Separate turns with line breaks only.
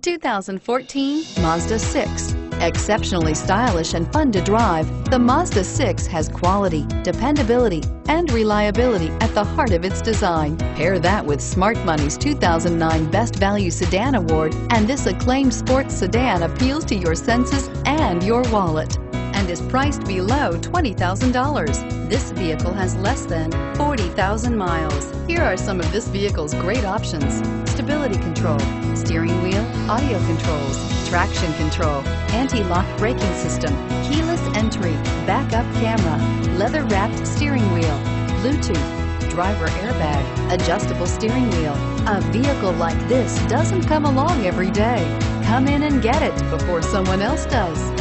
2014 Mazda 6. Exceptionally stylish and fun to drive, the Mazda 6 has quality, dependability, and reliability at the heart of its design. Pair that with Smart Money's 2009 Best Value Sedan Award, and this acclaimed sports sedan appeals to your senses and your wallet is priced below $20,000. This vehicle has less than 40,000 miles. Here are some of this vehicle's great options. Stability control, steering wheel, audio controls, traction control, anti-lock braking system, keyless entry, backup camera, leather-wrapped steering wheel, Bluetooth, driver airbag, adjustable steering wheel. A vehicle like this doesn't come along every day. Come in and get it before someone else does.